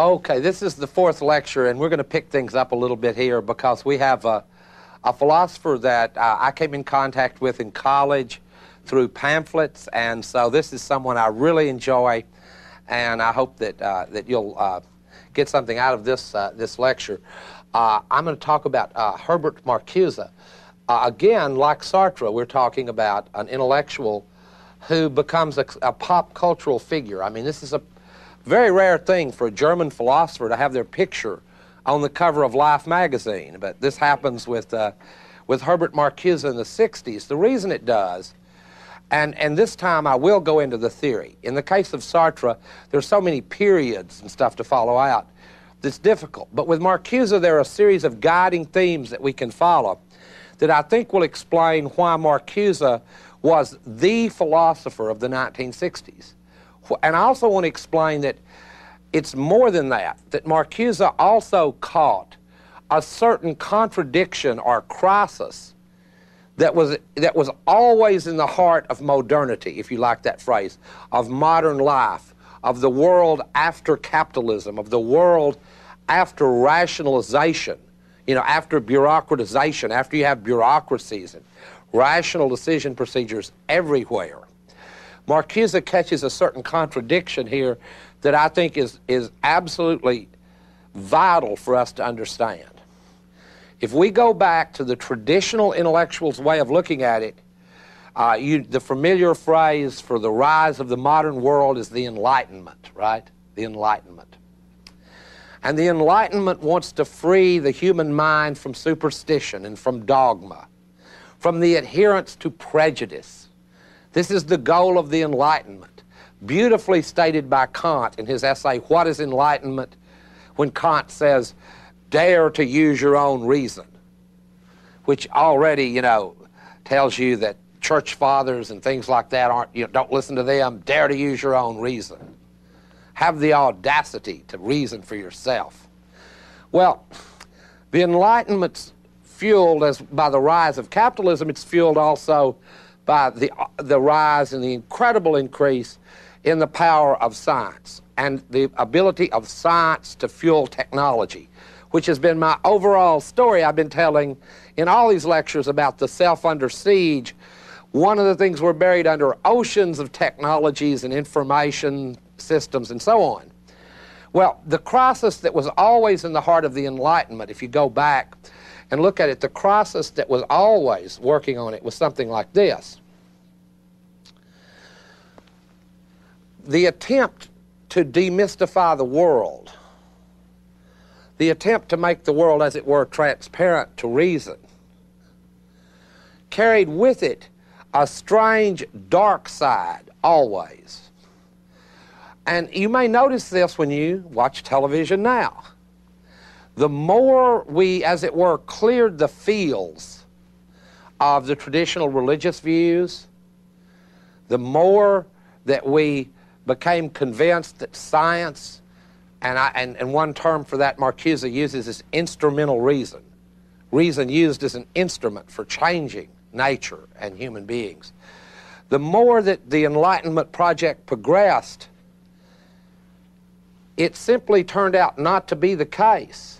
Okay, this is the fourth lecture, and we're going to pick things up a little bit here because we have a, a philosopher that uh, I came in contact with in college through pamphlets, and so this is someone I really enjoy, and I hope that uh, that you'll uh, get something out of this uh, this lecture. Uh, I'm going to talk about uh, Herbert Marcuse. again, like Sartre, we're talking about an intellectual who becomes a, a pop cultural figure. I mean, this is a very rare thing for a German philosopher to have their picture on the cover of Life magazine, but this happens with, uh, with Herbert Marcuse in the 60s. The reason it does, and, and this time I will go into the theory. In the case of Sartre, there's so many periods and stuff to follow out that's difficult. But with Marcuse, there are a series of guiding themes that we can follow that I think will explain why Marcuse was the philosopher of the 1960s. And I also want to explain that it's more than that, that Marcuse also caught a certain contradiction or crisis that was, that was always in the heart of modernity, if you like that phrase, of modern life, of the world after capitalism, of the world after rationalization, you know, after bureaucratization, after you have bureaucracies and rational decision procedures everywhere. Marcuse catches a certain contradiction here that I think is, is absolutely vital for us to understand. If we go back to the traditional intellectual's way of looking at it, uh, you, the familiar phrase for the rise of the modern world is the Enlightenment, right? The Enlightenment. And the Enlightenment wants to free the human mind from superstition and from dogma, from the adherence to prejudice. This is the goal of the Enlightenment, beautifully stated by Kant in his essay, What is Enlightenment? when Kant says, Dare to use your own reason, which already, you know, tells you that church fathers and things like that aren't, you know, don't listen to them, dare to use your own reason. Have the audacity to reason for yourself. Well, the Enlightenment's fueled as by the rise of capitalism, it's fueled also by the, the rise and the incredible increase in the power of science and the ability of science to fuel technology, which has been my overall story I've been telling in all these lectures about the self under siege. One of the things we're buried under oceans of technologies and information systems and so on. Well, the crisis that was always in the heart of the Enlightenment, if you go back and look at it, the crisis that was always working on it was something like this. The attempt to demystify the world, the attempt to make the world, as it were, transparent to reason, carried with it a strange dark side always. And you may notice this when you watch television now the more we, as it were, cleared the fields of the traditional religious views, the more that we became convinced that science, and, I, and, and one term for that Marcuse uses is instrumental reason. Reason used as an instrument for changing nature and human beings. The more that the Enlightenment project progressed, it simply turned out not to be the case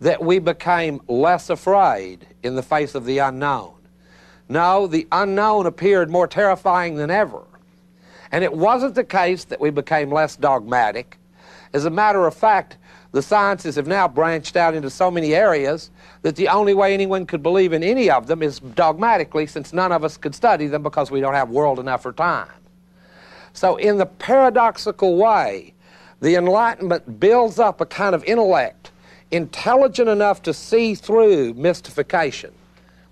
that we became less afraid in the face of the unknown. No, the unknown appeared more terrifying than ever. And it wasn't the case that we became less dogmatic. As a matter of fact, the sciences have now branched out into so many areas that the only way anyone could believe in any of them is dogmatically, since none of us could study them because we don't have world enough or time. So, in the paradoxical way, the Enlightenment builds up a kind of intellect intelligent enough to see through mystification.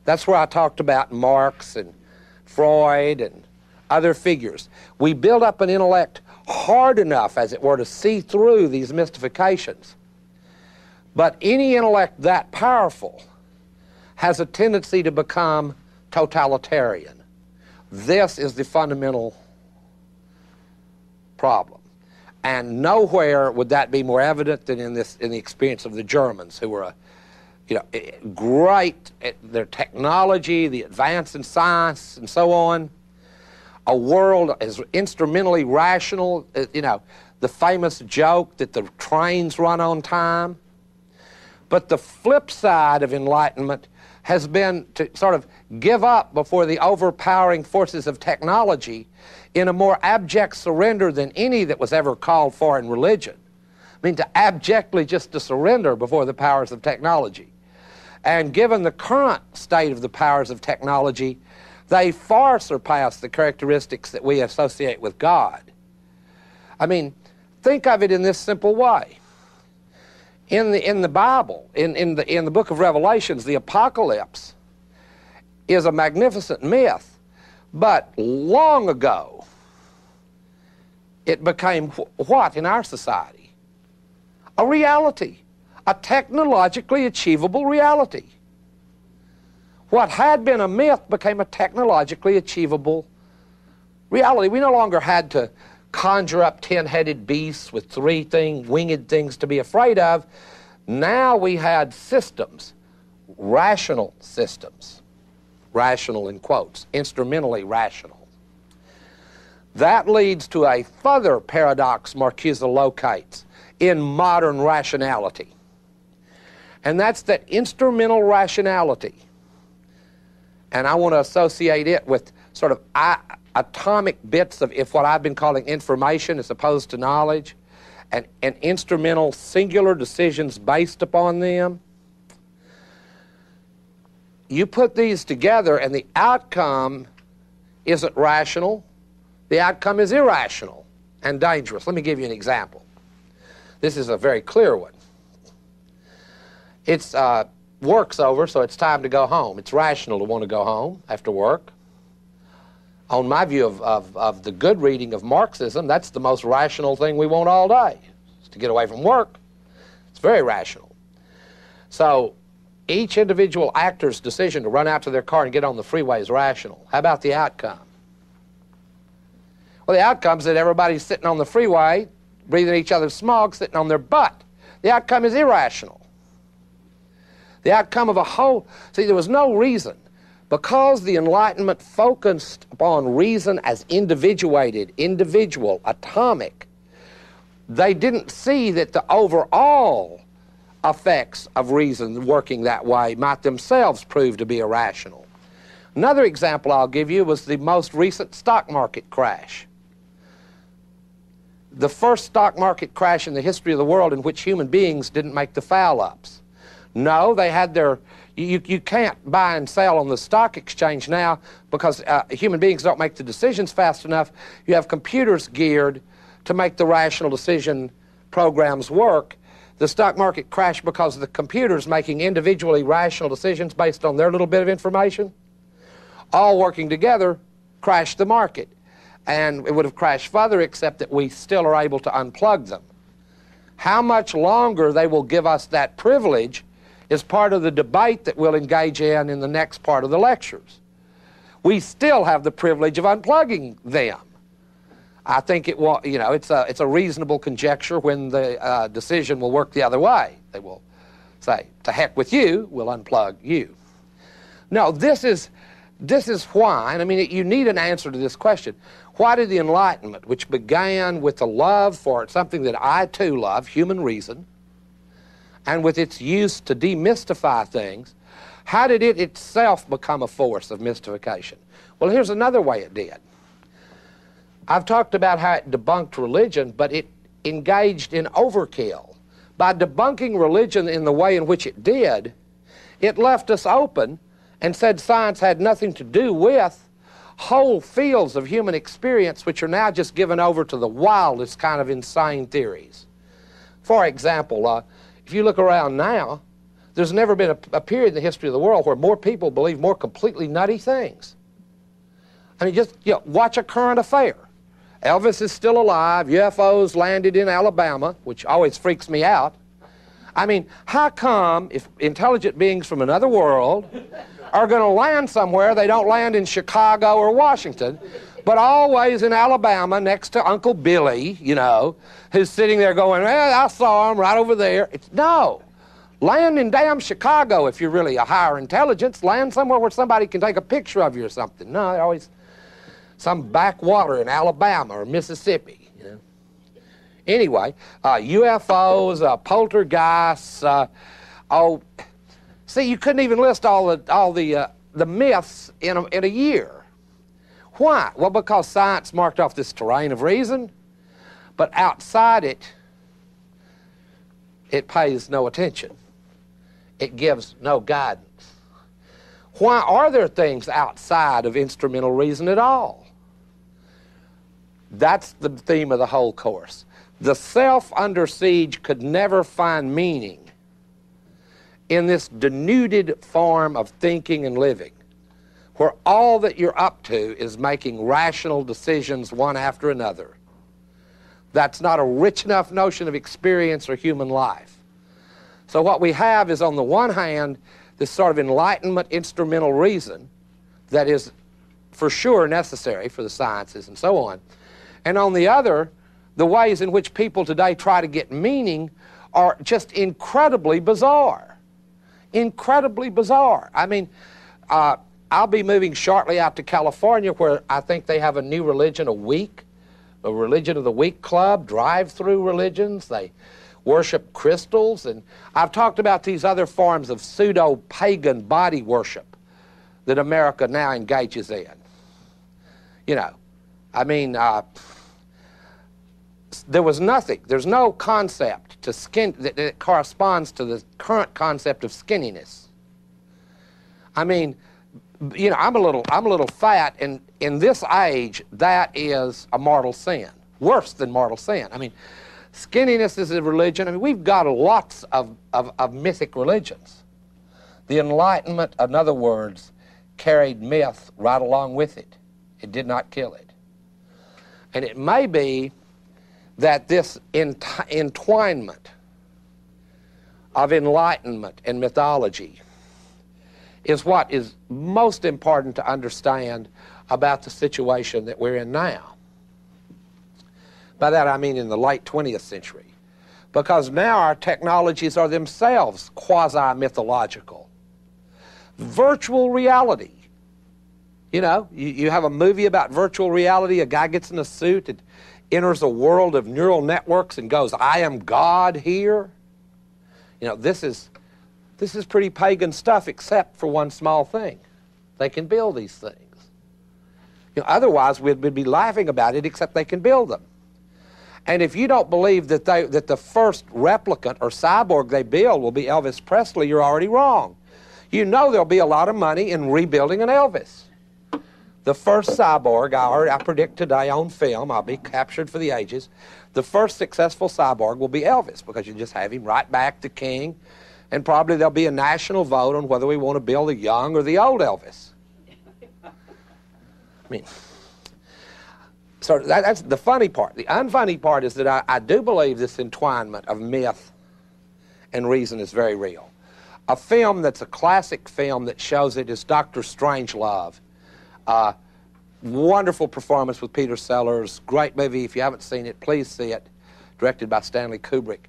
That's where I talked about Marx and Freud and other figures. We build up an intellect hard enough, as it were, to see through these mystifications. But any intellect that powerful has a tendency to become totalitarian. This is the fundamental problem. And nowhere would that be more evident than in this in the experience of the Germans, who were a you know eh, great at their technology, the advance in science, and so on. A world as instrumentally rational, eh, you know, the famous joke that the trains run on time. But the flip side of enlightenment has been to sort of give up before the overpowering forces of technology in a more abject surrender than any that was ever called for in religion. I mean, to abjectly just to surrender before the powers of technology. And given the current state of the powers of technology, they far surpass the characteristics that we associate with God. I mean, think of it in this simple way. In the, in the Bible, in, in, the, in the book of Revelations, the apocalypse is a magnificent myth, but long ago, it became wh- what in our society? A reality, a technologically achievable reality. What had been a myth became a technologically achievable reality. We no longer had to conjure up ten-headed beasts with three thing, winged things to be afraid of. Now we had systems, rational systems, rational in quotes, instrumentally rational. That leads to a further paradox Marcuse locates in modern rationality. And that's that instrumental rationality and I want to associate it with sort of atomic bits of if what I've been calling information as opposed to knowledge, and, and instrumental singular decisions based upon them. You put these together, and the outcome isn't rational. The outcome is irrational and dangerous. Let me give you an example. This is a very clear one. It's uh, work's over, so it's time to go home. It's rational to want to go home after work. On my view of, of, of the good reading of Marxism, that's the most rational thing we want all day, is to get away from work. It's very rational. So each individual actor's decision to run out to their car and get on the freeway is rational. How about the outcome? Well, the outcome is that everybody's sitting on the freeway, breathing each other's smog, sitting on their butt. The outcome is irrational. The outcome of a whole. See, there was no reason. Because the Enlightenment focused upon reason as individuated, individual, atomic, they didn't see that the overall effects of reason working that way might themselves prove to be irrational. Another example I'll give you was the most recent stock market crash. The first stock market crash in the history of the world in which human beings didn't make the foul ups. No, they had their, you, you can't buy and sell on the stock exchange now because uh, human beings don't make the decisions fast enough. You have computers geared to make the rational decision programs work. The stock market crashed because of the computers making individually rational decisions based on their little bit of information. All working together crashed the market. And it would have crashed further except that we still are able to unplug them. How much longer they will give us that privilege is part of the debate that we'll engage in in the next part of the lectures. We still have the privilege of unplugging them. I think it will, you know, it's a, it's a reasonable conjecture when the uh, decision will work the other way. They will say, to heck with you, we'll unplug you. No, this is, this is why, and I mean, you need an answer to this question. Why did the Enlightenment, which began with the love for something that I too love, human reason, and with its use to demystify things, how did it itself become a force of mystification? Well, here's another way it did. I've talked about how it debunked religion, but it engaged in overkill. By debunking religion in the way in which it did, it left us open and said science had nothing to do with whole fields of human experience which are now just given over to the wildest kind of insane theories. For example, uh, if you look around now, there's never been a, a, period in the history of the world where more people believe more completely nutty things. I mean, just you know, watch a current affair. Elvis is still alive. UFOs landed in Alabama, which always freaks me out. I mean, how come if intelligent beings from another world are going to land somewhere, they don't land in Chicago or Washington, but always in Alabama next to Uncle Billy, you know, who's sitting there going, well, I saw him right over there. It's no. Land in damn Chicago if you're really a higher intelligence. Land somewhere where somebody can take a picture of you or something. No, they always some backwater in Alabama or Mississippi. Anyway, uh, UFOs, uh, poltergeists. Uh, oh, see, you couldn't even list all the all the uh, the myths in a, in a year. Why? Well, because science marked off this terrain of reason, but outside it, it pays no attention. It gives no guidance. Why are there things outside of instrumental reason at all? That's the theme of the whole course. The self under siege could never find meaning in this denuded form of thinking and living, where all that you're up to is making rational decisions one after another. That's not a rich enough notion of experience or human life. So, what we have is, on the one hand, this sort of enlightenment instrumental reason that is for sure necessary for the sciences and so on. And on the other, the ways in which people today try to get meaning are just incredibly bizarre. Incredibly bizarre. I mean, uh, I'll be moving shortly out to California where I think they have a new religion a week, a religion of the week club, drive through religions. They worship crystals. And I've talked about these other forms of pseudo pagan body worship that America now engages in. You know, I mean, uh, there was nothing, there's no concept to skin that, that corresponds to the current concept of skinniness. I mean, you know, I'm a little, I'm a little fat, and in this age, that is a mortal sin, worse than mortal sin. I mean, skinniness is a religion. I mean, we've got lots of, of, of mythic religions. The Enlightenment, in other words, carried myth right along with it. It did not kill it. And it may be that this ent- entwinement of enlightenment and mythology is what is most important to understand about the situation that we're in now. By that I mean in the late 20th century. Because now our technologies are themselves quasi mythological. Virtual reality. You know, you, you have a movie about virtual reality, a guy gets in a suit and enters a world of neural networks and goes, I am God here. You know, this is, this is pretty pagan stuff except for one small thing. They can build these things. You know, otherwise, we'd, we'd be laughing about it, except they can build them. And if you don't believe that, they, that the first replicant or cyborg they build will be Elvis Presley, you're already wrong. You know there'll be a lot of money in rebuilding an Elvis. The first cyborg, I, I predict today on film, I'll be captured for the ages, the first successful cyborg will be Elvis because you just have him right back to King, and probably there'll be a national vote on whether we want to build the young or the old Elvis. I mean, so that, that's the funny part. The unfunny part is that I, I do believe this entwinement of myth and reason is very real. A film that's a classic film that shows it is Doctor Strangelove uh, wonderful performance with Peter Sellers. Great movie. If you haven't seen it, please see it. Directed by Stanley Kubrick,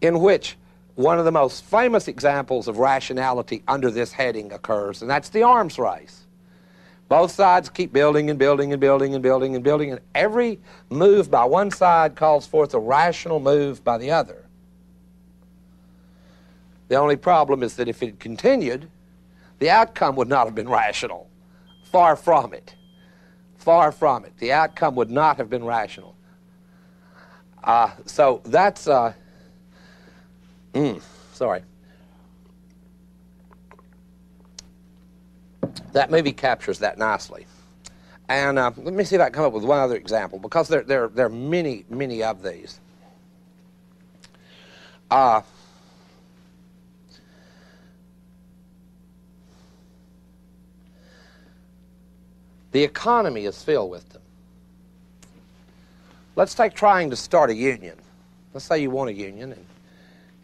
in which one of the most famous examples of rationality under this heading occurs, and that's the arms race. Both sides keep building and building and building and building and building, and every move by one side calls forth a rational move by the other. The only problem is that if it continued, the outcome would not have been rational. Far from it. Far from it. The outcome would not have been rational. Uh, so that's, uh, mm, sorry. That movie captures that nicely. And uh, let me see if I can come up with one other example, because there, there, there are many, many of these. Uh, The economy is filled with them. Let's take trying to start a union. Let's say you want a union, and,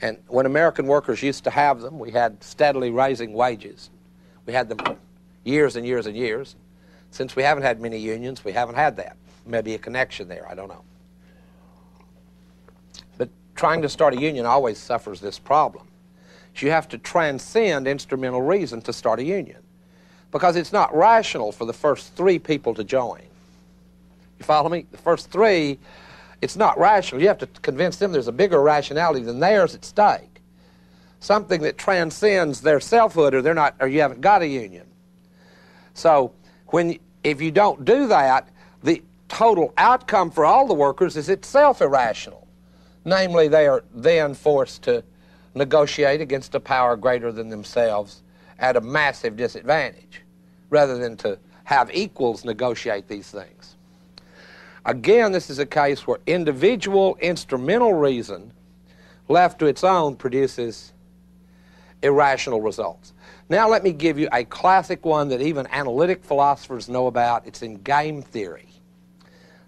and when American workers used to have them, we had steadily rising wages. We had them for years and years and years. Since we haven't had many unions, we haven't had that. Maybe a connection there, I don't know. But trying to start a union always suffers this problem. You have to transcend instrumental reason to start a union because it's not rational for the first three people to join. You follow me? The first three, it's not rational. You have to convince them there's a bigger rationality than theirs at stake. Something that transcends their selfhood or they're not or you haven't got a union. So when if you don't do that, the total outcome for all the workers is itself irrational. Namely, they are then forced to negotiate against a power greater than themselves at a massive disadvantage, rather than to have equals negotiate these things. Again, this is a case where individual instrumental reason left to its own produces irrational results. Now let me give you a classic one that even analytic philosophers know about. It's in game theory.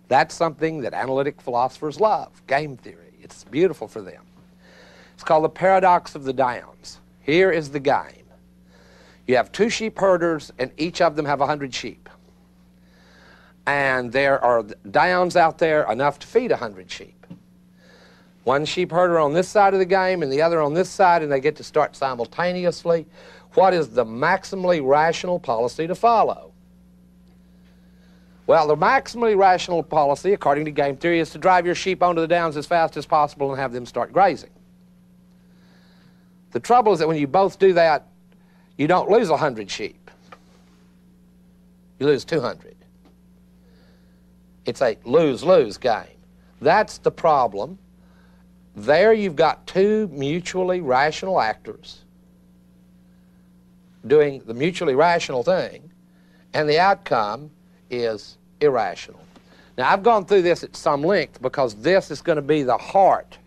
That's something that analytic philosophers love, game theory. It's beautiful for them. It's called the paradox of the downs. Here is the game. You have two sheep herders, and each of them have 100 sheep and there are downs out there enough to feed 100 sheep. One sheep herder on this side of the game and the other on this side, and they get to start simultaneously. What is the maximally rational policy to follow? Well, the maximally rational policy, according to game theory, is to drive your sheep onto the downs as fast as possible and have them start grazing. The trouble is that when you both do that, you don't lose 100 sheep. You lose 200. It's a lose-lose game. That's the problem. There you've got two mutually rational actors doing the mutually rational thing, and the outcome is irrational. Now, I've gone through this at some length because this is going to be the heart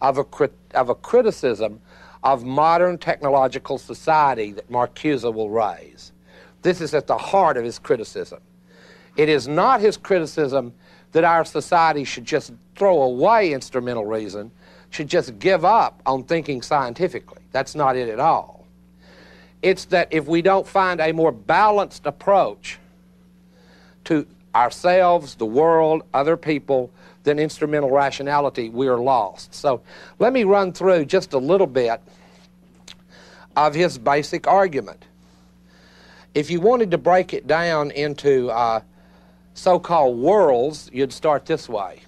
of a, of a criticism of modern technological society that Marcuse will raise. This is at the heart of his criticism. It is not his criticism that our society should just throw away instrumental reason, should just give up on thinking scientifically. That's not it at all. It's that if we don't find a more balanced approach to ourselves, the world, other people, than instrumental rationality, we are lost. So let me run through just a little bit of his basic argument. If you wanted to break it down into uh, so-called worlds, you'd start this way.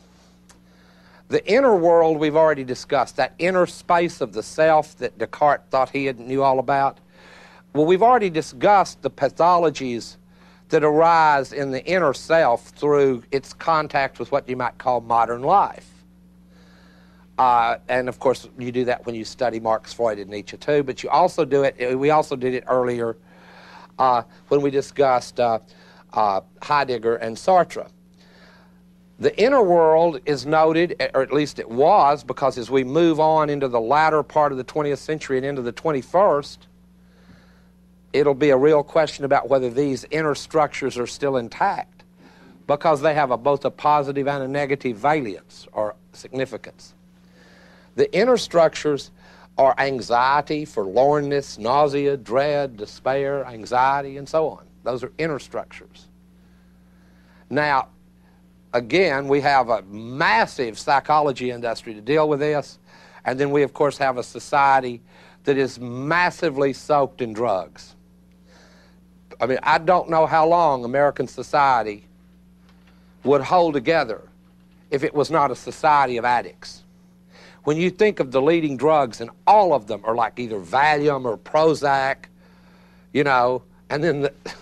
The inner world we've already discussed, that inner space of the self that Descartes thought he knew all about. Well, we've already discussed the pathologies that arise in the inner self through its contact with what you might call modern life. Uh, and of course, you do that when you study Marx, Freud, and Nietzsche too. But you also do it. We also did it earlier uh, when we discussed uh, uh, Heidegger and Sartre. The inner world is noted, or at least it was, because as we move on into the latter part of the 20th century and into the 21st, it'll be a real question about whether these inner structures are still intact because they have a, both a positive and a negative valence or significance. The inner structures are anxiety, forlornness, nausea, dread, despair, anxiety, and so on. Those are inner structures. Now, again, we have a massive psychology industry to deal with this, and then we, of course, have a society that is massively soaked in drugs. I mean, I don't know how long American society would hold together if it was not a society of addicts. When you think of the leading drugs, and all of them are like either Valium or Prozac, you know, and then the,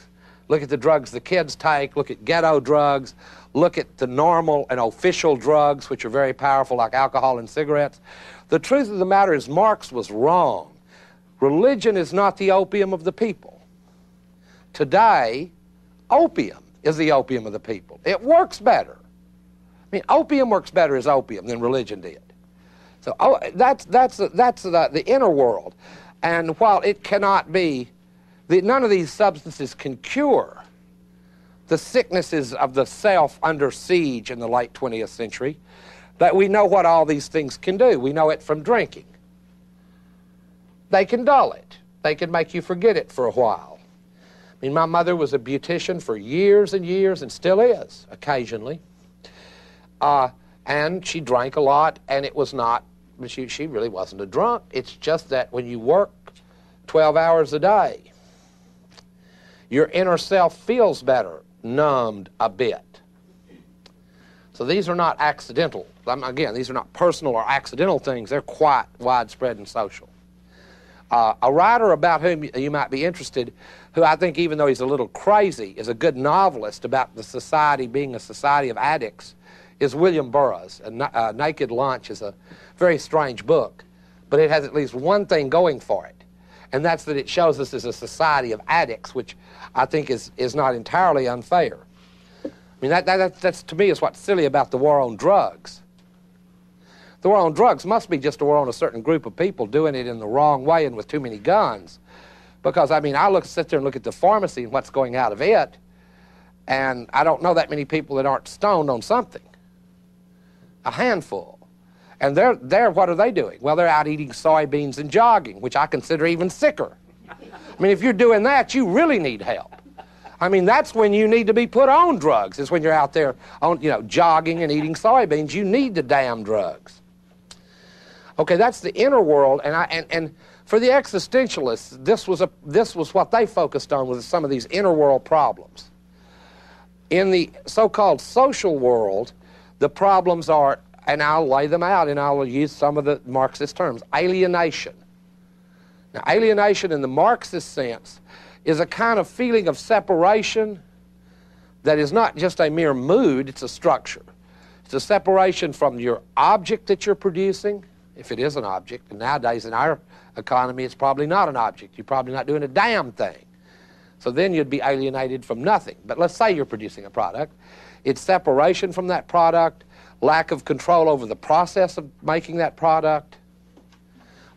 Look at the drugs the kids take. Look at ghetto drugs. Look at the normal and official drugs, which are very powerful, like alcohol and cigarettes. The truth of the matter is, Marx was wrong. Religion is not the opium of the people. Today, opium is the opium of the people. It works better. I mean, opium works better as opium than religion did. So oh, that's, that's, that's the, the inner world. And while it cannot be the, none of these substances can cure the sicknesses of the self under siege in the late 20th century, but we know what all these things can do. We know it from drinking. They can dull it. They can make you forget it for a while. I mean, my mother was a beautician for years and years and still is occasionally. Uh, and she drank a lot, and it was not, she, she really wasn't a drunk. It's just that when you work 12 hours a day, your inner self feels better, numbed a bit. So these are not accidental. Again, these are not personal or accidental things. They're quite widespread and social. Uh, a writer about whom you might be interested, who I think, even though he's a little crazy, is a good novelist about the society being a society of addicts, is William Burroughs. And uh, Naked Lunch is a very strange book, but it has at least one thing going for it, and that's that it shows us as a society of addicts, which I think is, is not entirely unfair. I mean, that, that, that's to me is what's silly about the war on drugs. The war on drugs must be just a war on a certain group of people doing it in the wrong way and with too many guns. Because, I mean, I look, sit there and look at the pharmacy and what's going out of it, and I don't know that many people that aren't stoned on something. A handful. And they're, they're, what are they doing? Well, they're out eating soybeans and jogging, which I consider even sicker. I mean, if you're doing that, you really need help. I mean, that's when you need to be put on drugs, is when you're out there on, you know, jogging and eating soybeans. You need the damn drugs. Okay, that's the inner world, and I and, and for the existentialists, this was a this was what they focused on was some of these inner world problems. In the so-called social world, the problems are, and I'll lay them out, and I'll use some of the Marxist terms: alienation. Now, alienation in the Marxist sense is a kind of feeling of separation that is not just a mere mood; it's a structure. It's a separation from your object that you're producing if it is an object. And nowadays in our economy, it's probably not an object. You're probably not doing a damn thing. So then you'd be alienated from nothing. But let's say you're producing a product. It's separation from that product, lack of control over the process of making that product,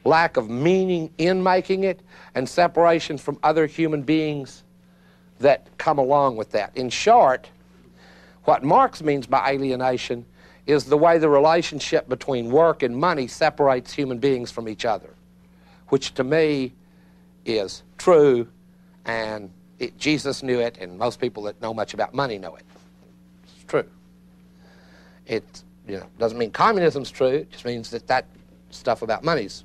lack of meaning in making it, and separation from other human beings that come along with that. In short, what Marx means by alienation is the way the relationship between work and money separates human beings from each other, which to me is true, and it, Jesus knew it, and most people that know much about money know it. True. It you know, doesn't mean communism's true, it just means that that stuff about money is,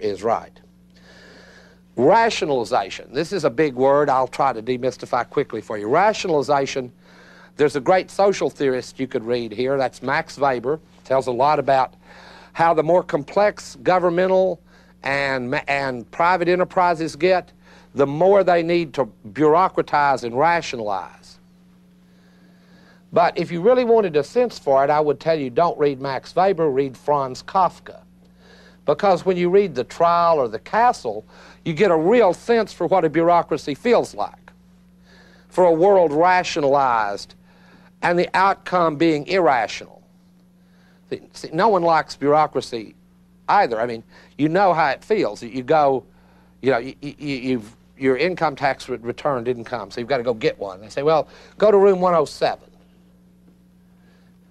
is right. Rationalization. This is a big word. I'll try to demystify quickly for you. Rationalization there's a great social theorist you could read here. That's Max Weber. Tells a lot about how the more complex governmental and, and private enterprises get, the more they need to bureaucratize and rationalize. But if you really wanted a sense for it, I would tell you don't read Max Weber, read Franz Kafka. Because when you read The Trial or The Castle, you get a real sense for what a bureaucracy feels like. For a world rationalized and the outcome being irrational. See, no one likes bureaucracy either. I mean, you know how it feels. You go, you know, you, you, your income tax return didn't come, so you've got to go get one. They say, well, go to room 107.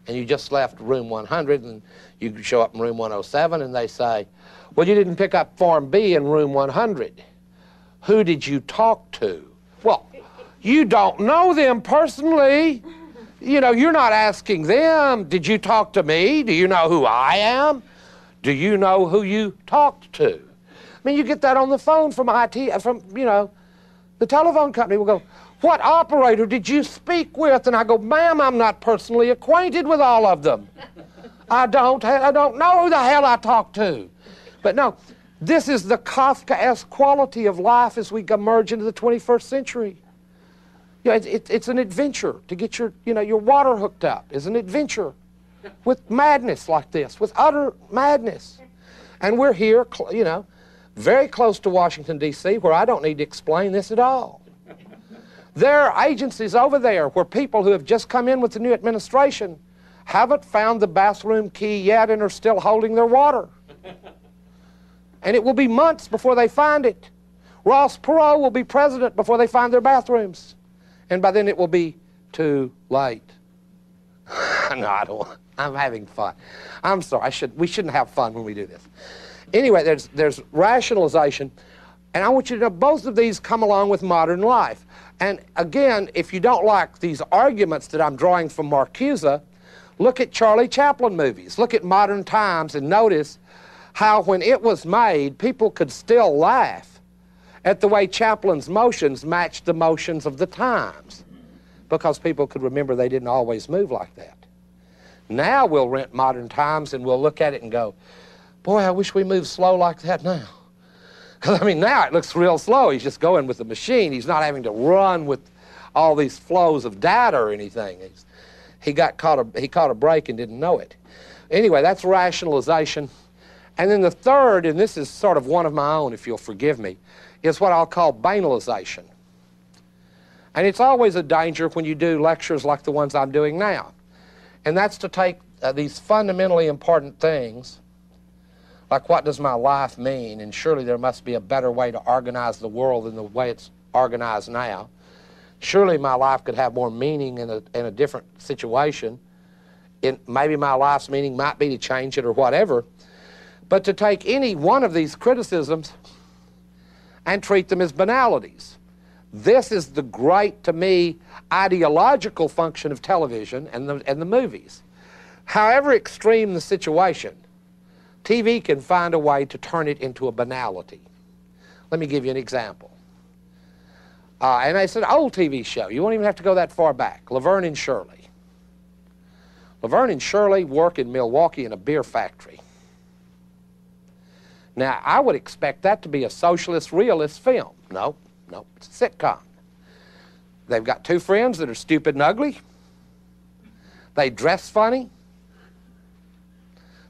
And you just left room 100, and you show up in room 107, and they say, well, you didn't pick up Form B in room 100. Who did you talk to? Well, you don't know them personally. You know, you're not asking them, did you talk to me? Do you know who I am? Do you know who you talked to? I mean, you get that on the phone from IT, from, you know, the telephone company will go, what operator did you speak with? And I go, ma'am, I'm not personally acquainted with all of them. I don't, I don't know who the hell I talked to. But no, this is the Kafkaesque quality of life as we emerge into the 21st century. You know, it, it, it's an adventure to get your, you know, your water hooked up. It's an adventure with madness like this, with utter madness. And we're here, you know, very close to Washington, D.C., where I don't need to explain this at all. There are agencies over there where people who have just come in with the new administration haven't found the bathroom key yet and are still holding their water. And it will be months before they find it. Ross Perot will be president before they find their bathrooms and by then it will be too late. no, I don't. I'm having fun. I'm sorry. I should. We shouldn't have fun when we do this. Anyway, there's there's rationalization, and I want you to know both of these come along with modern life. And again, if you don't like these arguments that I'm drawing from Marcuse, look at Charlie Chaplin movies. Look at Modern Times and notice how when it was made, people could still laugh at the way Chaplin's motions matched the motions of the times because people could remember they didn't always move like that. Now we'll rent Modern Times and we'll look at it and go, boy, I wish we moved slow like that now. Because, I mean, now it looks real slow. He's just going with the machine. He's not having to run with all these flows of data or anything. He's, he got caught a, he caught a break and didn't know it. Anyway, that's rationalization. And then the third, and this is sort of one of my own, if you'll forgive me, is what I'll call banalization. And it's always a danger when you do lectures like the ones I'm doing now. And that's to take uh, these fundamentally important things, like what does my life mean, and surely there must be a better way to organize the world than the way it's organized now. Surely my life could have more meaning in a, in a different situation. Maybe my life's meaning might be to change it or whatever. But to take any one of these criticisms and treat them as banalities. This is the great, to me, ideological function of television and the, and the movies. However extreme the situation, TV can find a way to turn it into a banality. Let me give you an example. Uh, and it's an old TV show. You won't even have to go that far back. Laverne and Shirley. Laverne and Shirley work in Milwaukee in a beer factory. Now, I would expect that to be a socialist realist film. No, no, it's a sitcom. They've got two friends that are stupid and ugly. They dress funny.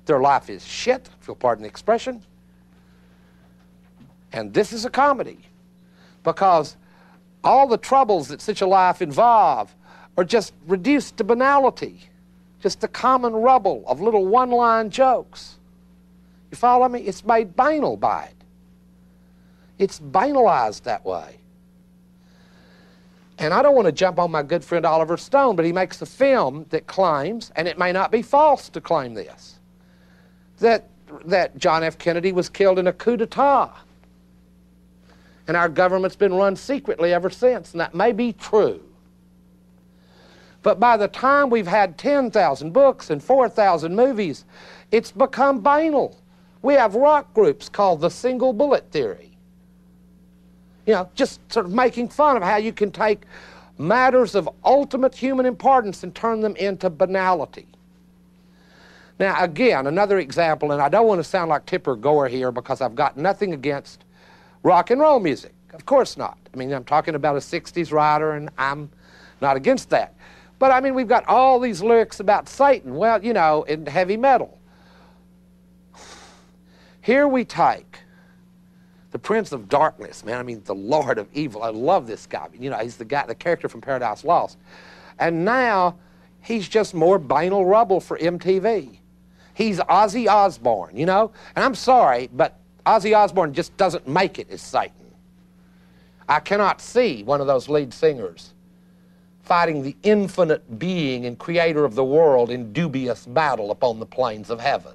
Their life is shit, if you'll pardon the expression. And this is a comedy because all the troubles that such a life involve are just reduced to banality, just the common rubble of little one-line jokes. You follow me? It's made banal by it. It's banalized that way. And I don't want to jump on my good friend Oliver Stone, but he makes a film that claims, and it may not be false to claim this, that, that John F. Kennedy was killed in a coup d'etat. And our government's been run secretly ever since, and that may be true. But by the time we've had 10,000 books and 4,000 movies, it's become banal. We have rock groups called the single bullet theory. You know, just sort of making fun of how you can take matters of ultimate human importance and turn them into banality. Now, again, another example, and I don't want to sound like Tipper Gore here because I've got nothing against rock and roll music. Of course not. I mean, I'm talking about a 60s writer, and I'm not against that. But I mean, we've got all these lyrics about Satan. Well, you know, in heavy metal. Here we take the Prince of Darkness, man. I mean, the Lord of Evil. I love this guy. You know, he's the guy, the character from Paradise Lost. And now he's just more banal rubble for MTV. He's Ozzy Osbourne, you know? And I'm sorry, but Ozzy Osbourne just doesn't make it as Satan. I cannot see one of those lead singers fighting the infinite being and creator of the world in dubious battle upon the plains of heaven.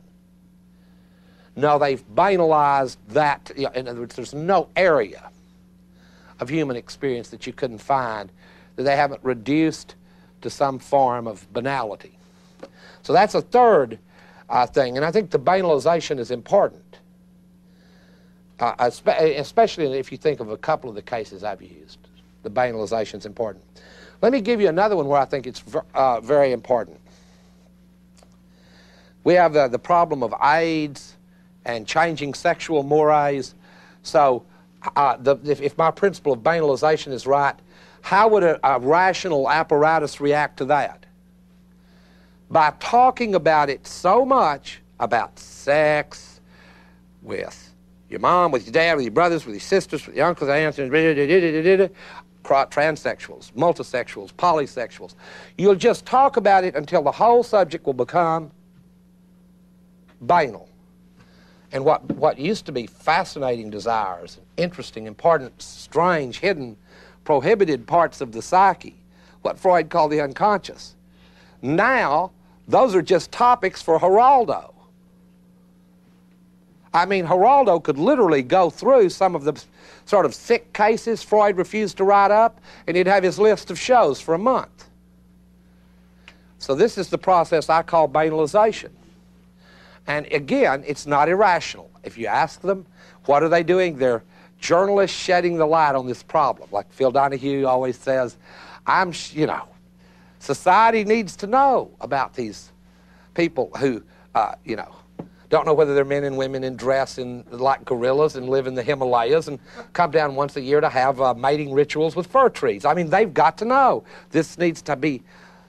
No, they've banalized that. In other words, there's no area of human experience that you couldn't find that they haven't reduced to some form of banality. So that's a third uh, thing, and I think the banalization is important, uh, especially if you think of a couple of the cases I've used. The banalization is important. Let me give you another one where I think it's uh, very important. We have the, the problem of AIDS and changing sexual mores. So uh, the, if, if, my principle of banalization is right, how would a, a rational apparatus react to that? By talking about it so much, about sex, with your mom, with your dad, with your brothers, with your sisters, with your uncles, aunts, and transsexuals, multisexuals, polysexuals. You'll just talk about it until the whole subject will become banal and what, what used to be fascinating desires, interesting, important, strange, hidden, prohibited parts of the psyche, what Freud called the unconscious. Now, those are just topics for Geraldo. I mean, Geraldo could literally go through some of the sort of sick cases Freud refused to write up, and he'd have his list of shows for a month. So this is the process I call banalization. And again, it's not irrational. If you ask them, what are they doing? They're journalists shedding the light on this problem. Like Phil Donahue always says, I'm, you know, society needs to know about these people who, uh, you know, don't know whether they're men and women in dress in, like gorillas and live in the Himalayas and come down once a year to have uh, mating rituals with fir trees. I mean, they've got to know. This needs to be,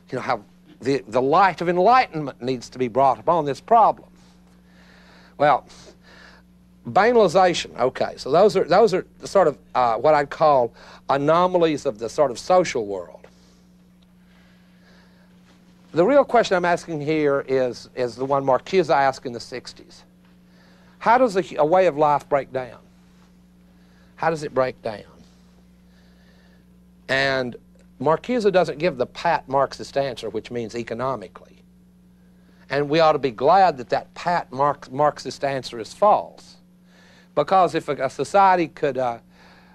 you know, how the, the light of enlightenment needs to be brought upon this problem. Well, banalization, okay, so those are, those are the sort of uh, what I'd call anomalies of the sort of social world. The real question I'm asking here is, is the one Marcuse asked in the 60s. How does a, a way of life break down? How does it break down? And Marcuse doesn't give the pat Marxist answer, which means economically. And we ought to be glad that that pat Marx, Marxist answer is false. Because if a, a society could, uh,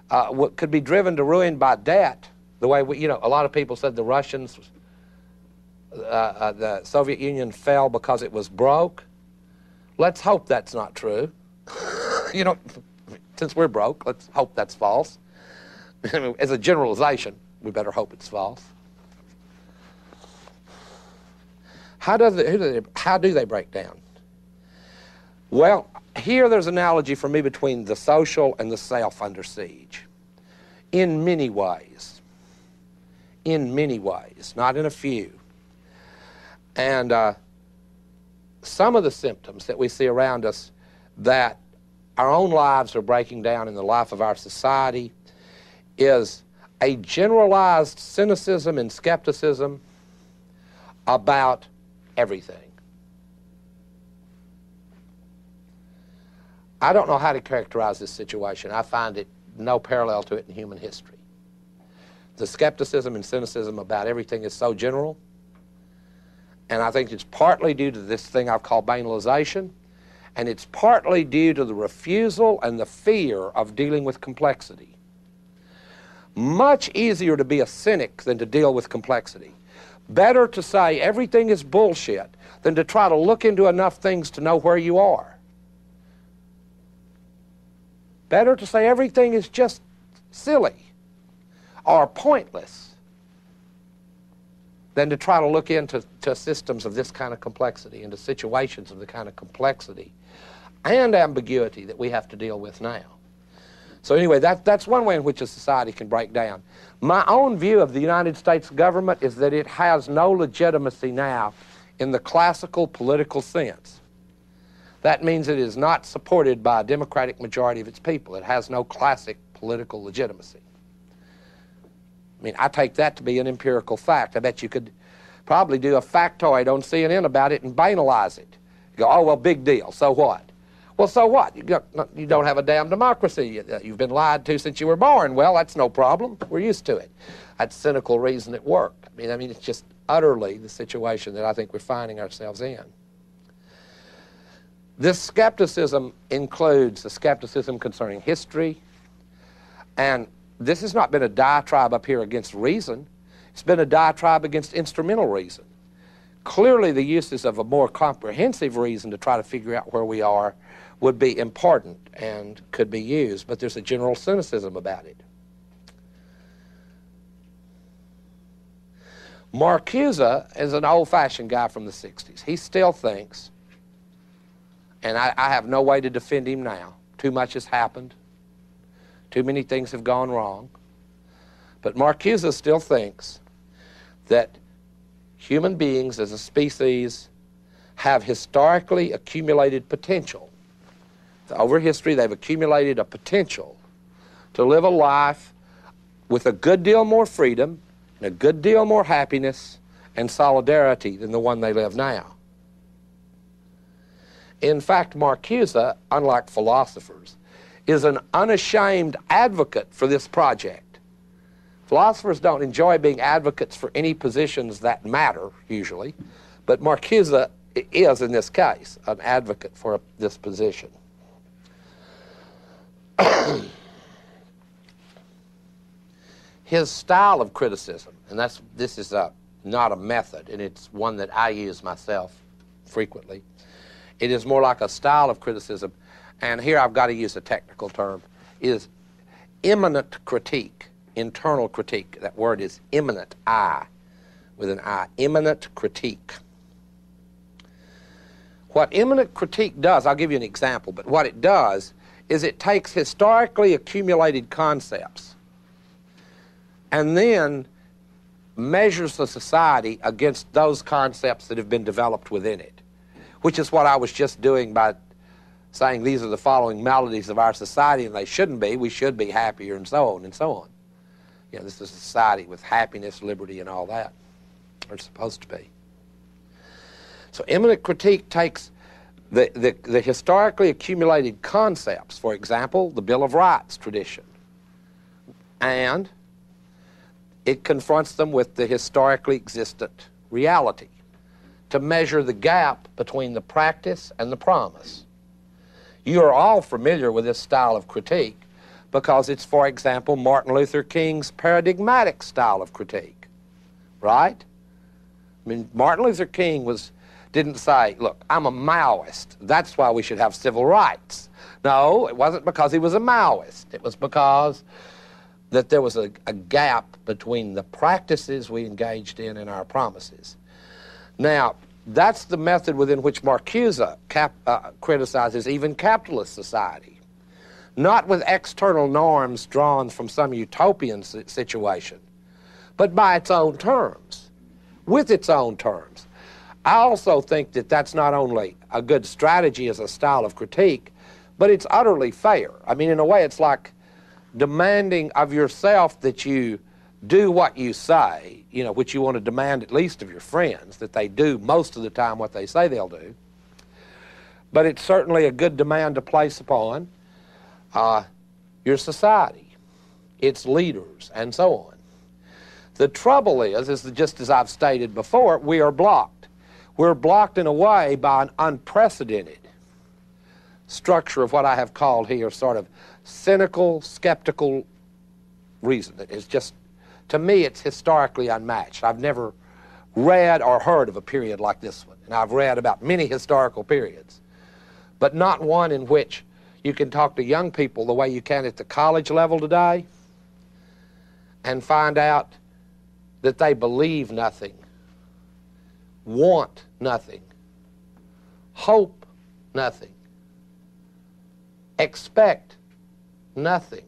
uh, could be driven to ruin by debt, the way we, you know, a lot of people said the Russians uh, uh, the Soviet Union fell because it was broke. Let's hope that's not true. you know, since we're broke, let's hope that's false. As a generalization, we better hope it's false. How, does it, do they, how do they break down? Well, here there's an analogy for me between the social and the self under siege. In many ways. In many ways, not in a few. And uh, some of the symptoms that we see around us that our own lives are breaking down in the life of our society is a generalized cynicism and skepticism about everything. I don't know how to characterize this situation. I find it no parallel to it in human history. The skepticism and cynicism about everything is so general and I think it's partly due to this thing I've called banalization, and it's partly due to the refusal and the fear of dealing with complexity. Much easier to be a cynic than to deal with complexity. Better to say everything is bullshit than to try to look into enough things to know where you are. Better to say everything is just silly or pointless than to try to look into to systems of this kind of complexity, into situations of the kind of complexity and ambiguity that we have to deal with now. So anyway, that, that's one way in which a society can break down. My own view of the United States government is that it has no legitimacy now in the classical political sense. That means it is not supported by a democratic majority of its people. It has no classic political legitimacy. I mean, I take that to be an empirical fact. I bet you could probably do a factoid on CNN about it and banalize it. You go, oh, well, big deal. So what? Well, so what? You, got, you don't have a damn democracy. Uh, you've been lied to since you were born. Well, that's no problem. We're used to it. That's cynical reason at work. I mean, I mean, it's just utterly the situation that I think we're finding ourselves in. This skepticism includes the skepticism concerning history and this has not been a diatribe up here against reason. It's been a diatribe against instrumental reason. Clearly, the uses of a more comprehensive reason to try to figure out where we are would be important and could be used, but there's a general cynicism about it. Marcuse is an old-fashioned guy from the 60s. He still thinks, and I, I have no way to defend him now, too much has happened. Too many things have gone wrong. But Marcuse still thinks that human beings as a species have historically accumulated potential. Over history, they've accumulated a potential to live a life with a good deal more freedom and a good deal more happiness and solidarity than the one they live now. In fact, Marcuse, unlike philosophers, is an unashamed advocate for this project. Philosophers don't enjoy being advocates for any positions that matter, usually, but Marcuse is, in this case, an advocate for this position. His style of criticism, and that's, this is a, not a method, and it's one that I use myself frequently. It is more like a style of criticism and here I've got to use a technical term, is immanent critique, internal critique. That word is immanent, I, with an I, immanent critique. What immanent critique does, I'll give you an example, but what it does is it takes historically accumulated concepts and then measures the society against those concepts that have been developed within it, which is what I was just doing by saying these are the following maladies of our society and they shouldn't be. We should be happier and so on and so on. You know, this is a society with happiness, liberty, and all that. Or supposed to be. So immanent critique takes the, the, the historically accumulated concepts, for example, the Bill of Rights tradition, and it confronts them with the historically existent reality to measure the gap between the practice and the promise. You are all familiar with this style of critique because it's, for example, Martin Luther King's paradigmatic style of critique, right? I mean, Martin Luther King was didn't say, look, I'm a Maoist. That's why we should have civil rights. No, it wasn't because he was a Maoist. It was because that there was a, a gap between the practices we engaged in and our promises. Now, that's the method within which Marcuse cap, uh, criticizes even capitalist society. Not with external norms drawn from some utopian situation, but by its own terms, with its own terms. I also think that that's not only a good strategy as a style of critique, but it's utterly fair. I mean, in a way, it's like demanding of yourself that you do what you say, you know, which you want to demand at least of your friends, that they do most of the time what they say they'll do. But it's certainly a good demand to place upon uh, your society, its leaders, and so on. The trouble is, is that just as I've stated before, we are blocked. We're blocked in a way by an unprecedented structure of what I have called here sort of cynical, skeptical reason. That is just, to me, it's historically unmatched. I've never read or heard of a period like this one. And I've read about many historical periods, but not one in which you can talk to young people the way you can at the college level today and find out that they believe nothing want nothing, hope nothing, expect nothing,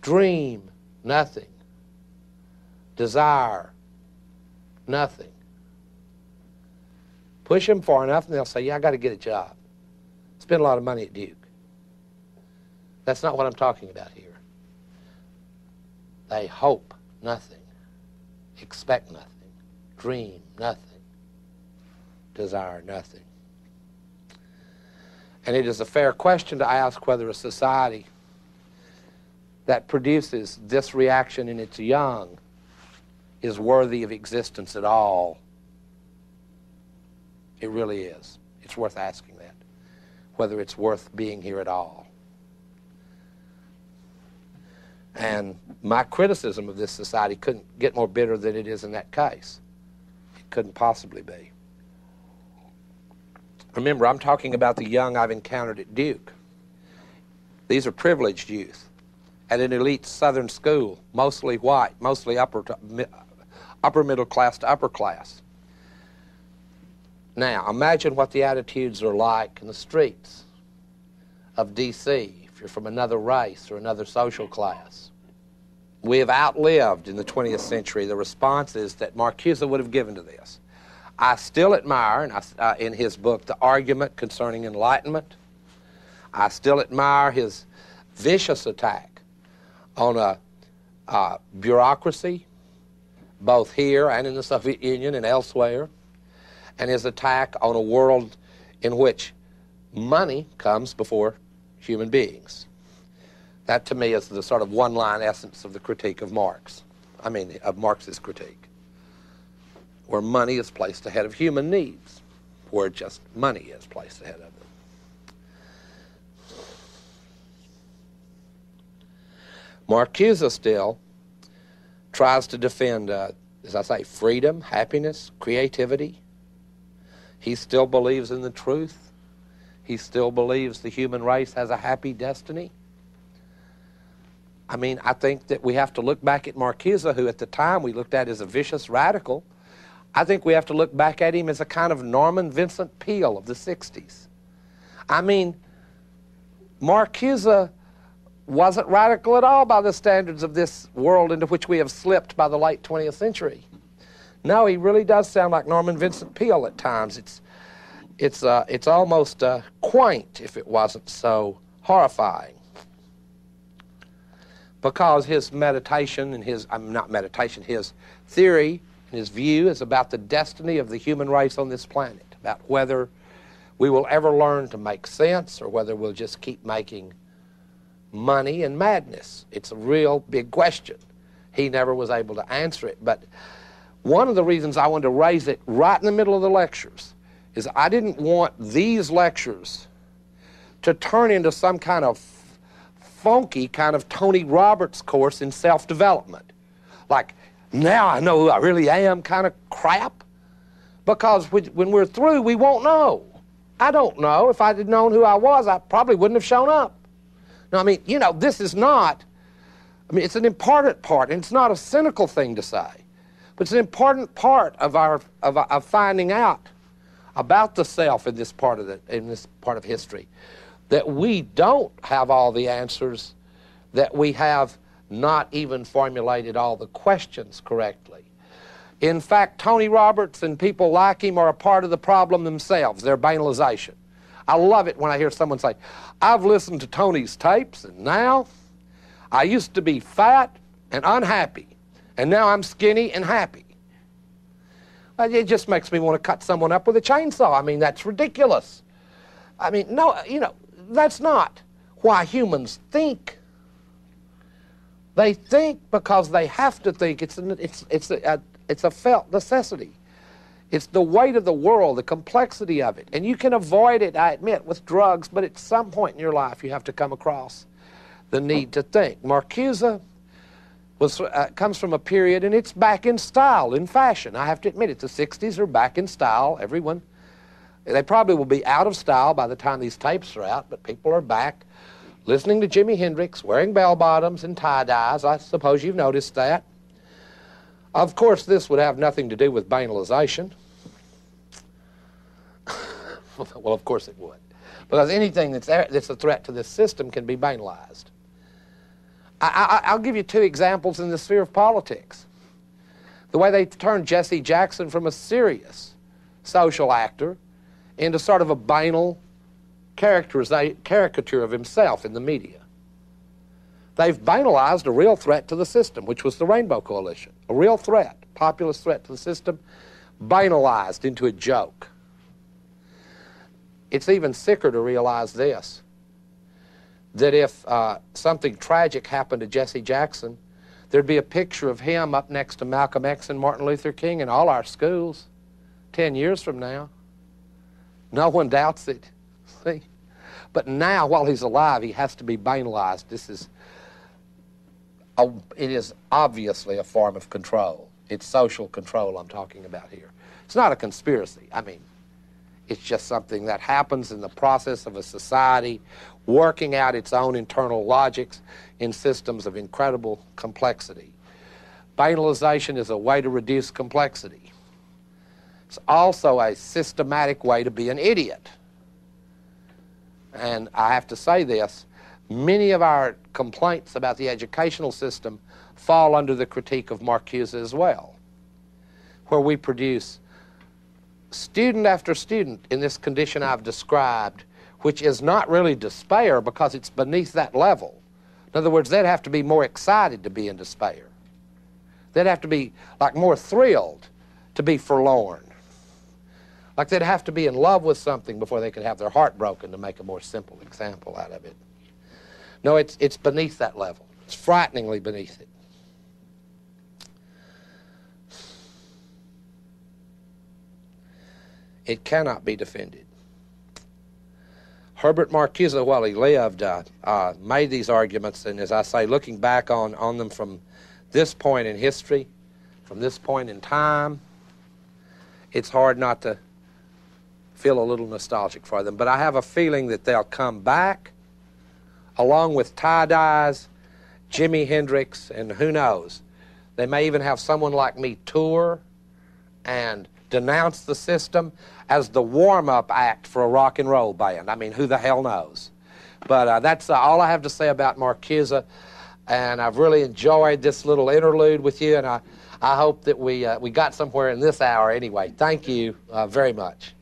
dream nothing, desire nothing. Push them far enough and they'll say, Yeah, I got to get a job. Spend a lot of money at Duke. That's not what I'm talking about here. They hope nothing, expect nothing, dream nothing, desire nothing. And it is a fair question to ask whether a society that produces this reaction in its young is worthy of existence at all. It really is. It's worth asking that, whether it's worth being here at all. And my criticism of this society couldn't get more bitter than it is in that case It couldn't possibly be. Remember, I'm talking about the young I've encountered at Duke. These are privileged youth at an elite southern school, mostly white, mostly upper, upper middle class to upper class. Now, imagine what the attitudes are like in the streets of D.C. if you're from another race or another social class we have outlived in the 20th century the responses that Marcuse would have given to this. I still admire, I, uh, in his book, The Argument Concerning Enlightenment, I still admire his vicious attack on a uh, bureaucracy, both here and in the Soviet Union and elsewhere, and his attack on a world in which money comes before human beings. That to me is the sort of one line essence of the critique of Marx. I mean, of Marx's critique, where money is placed ahead of human needs, where just money is placed ahead of them. Marcuse still tries to defend, uh, as I say, freedom, happiness, creativity. He still believes in the truth. He still believes the human race has a happy destiny. I mean, I think that we have to look back at Marcuse, who at the time we looked at as a vicious radical. I think we have to look back at him as a kind of Norman Vincent Peale of the 60s. I mean, Marcuse wasn't radical at all by the standards of this world into which we have slipped by the late 20th century. No, he really does sound like Norman Vincent Peale at times. It's, it's, uh, it's almost uh, quaint if it wasn't so horrifying. Because his meditation and his, I'm not meditation, his theory and his view is about the destiny of the human race on this planet, about whether we will ever learn to make sense or whether we'll just keep making money and madness. It's a real big question. He never was able to answer it. But one of the reasons I wanted to raise it right in the middle of the lectures is I didn't want these lectures to turn into some kind of funky kind of Tony Robbins course in self development. Like, now I know who I really am kind of crap. Because when we're through, we won't know. I don't know. If I'd known who I was, I probably wouldn't have shown up. Now, I mean, you know, this is not, I mean, it's an important part, and it's not a cynical thing to say, but it's an important part of our, of, of finding out about the self in this part of the, in this part of history, that we don't have all the answers, that we have not even formulated all the questions correctly. In fact, Tony Robbins and people like him are a part of the problem themselves, their banalization. I love it when I hear someone say, I've listened to Tony's tapes, and now I used to be fat and unhappy, and now I'm skinny and happy. It just makes me want to cut someone up with a chainsaw. I mean, that's ridiculous. I mean, no, you know, that's not why humans think. They think because they have to think. It's, an, it's, it's, a, it's a felt necessity. It's the weight of the world, the complexity of it. And you can avoid it, I admit, with drugs, but at some point in your life you have to come across the need to think. Marcuse was, uh, comes from a period, and it's back in style, in fashion. I have to admit it. The 60s are back in style. Everyone, they probably will be out of style by the time these tapes are out, but people are back listening to Jimi Hendrix, wearing bell bottoms and tie dyes. I suppose you've noticed that. Of course, this would have nothing to do with banalization. well, of course it would. Because anything that's, that's a threat to this system can be banalized. I, I, I'll give you two examples in the sphere of politics. The way they turned Jesse Jackson from a serious social actor into sort of a banal caricature of himself in the media. They've banalized a real threat to the system, which was the Rainbow Coalition. A real threat, populist threat to the system, banalized into a joke. It's even sicker to realize this that if uh, something tragic happened to Jesse Jackson, there'd be a picture of him up next to Malcolm X and Martin Luther King in all our schools 10 years from now. No one doubts it. See? But now, while he's alive, he has to be banalized. This is, a, it is obviously a form of control. It's social control I'm talking about here. It's not a conspiracy. I mean, it's just something that happens in the process of a society working out its own internal logics in systems of incredible complexity. Banalization is a way to reduce complexity. It's also a systematic way to be an idiot. And I have to say this many of our complaints about the educational system fall under the critique of Marcuse as well, where we produce student after student in this condition I've described, which is not really despair because it's beneath that level. In other words, they'd have to be more excited to be in despair. They'd have to be like more thrilled to be forlorn. Like they'd have to be in love with something before they could have their heart broken to make a more simple example out of it. No, it's, it's beneath that level. It's frighteningly beneath it. It cannot be defended. Herbert Marcuse, while he lived, uh, uh, made these arguments, and as I say, looking back on, on them from this point in history, from this point in time, it's hard not to feel a little nostalgic for them. But I have a feeling that they'll come back, along with tie dyes, Jimi Hendrix, and who knows. They may even have someone like me tour and denounce the system as the warm-up act for a rock and roll band. I mean, who the hell knows? But uh, that's uh, all I have to say about Marcuse, and I've really enjoyed this little interlude with you, and I, I hope that we, uh, we got somewhere in this hour anyway. Thank you uh, very much.